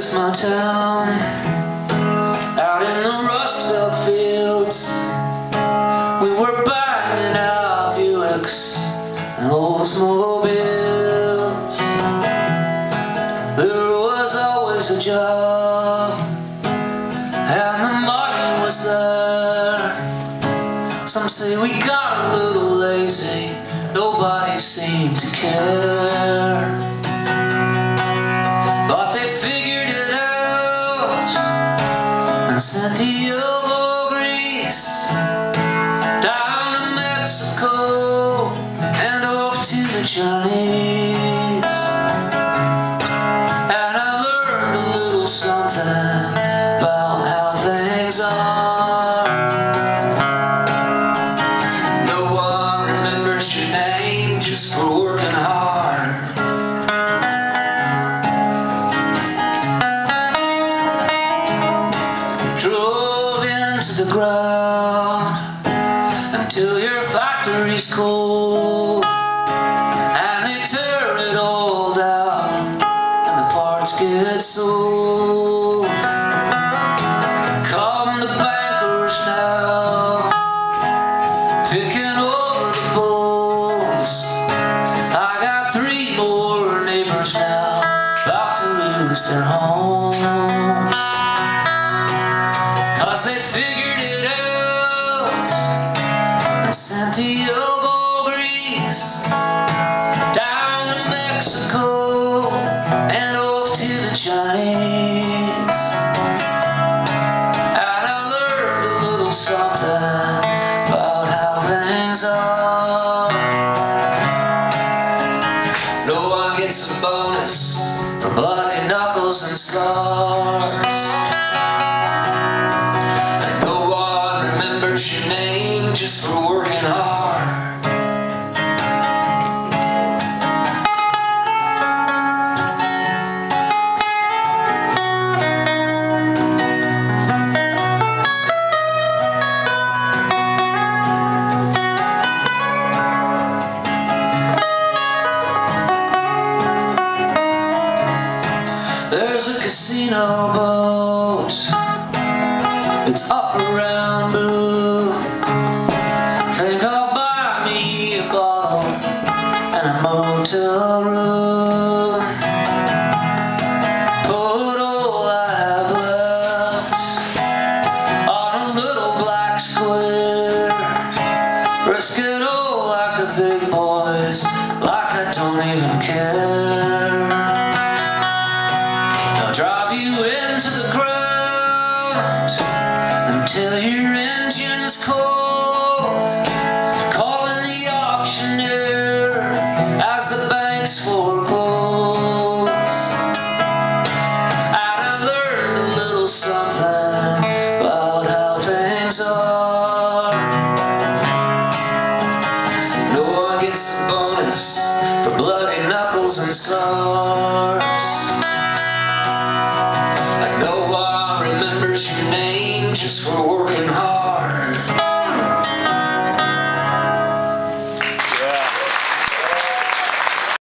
is my town. Out in the rust belt fields We were banging out Buicks and Oldsmobiles. There was always a job And the money was there. Some say we got a little lazy Nobody seemed to care. Elbow grease down to Mexico and off to the Chinese. Into the ground until your factory's cold. And they tear it all down and the parts get sold. Come the bankers now, picking over the bones. I got three more neighbors now, about to lose their homes. No one gets a bonus for bloody knuckles and scars. There's a casino boat. It's up around Boo. Think I'll buy me a bottle and a motel room. Put all I have left on a little black square. Risk it all like the big boys, like I don't even care. stars.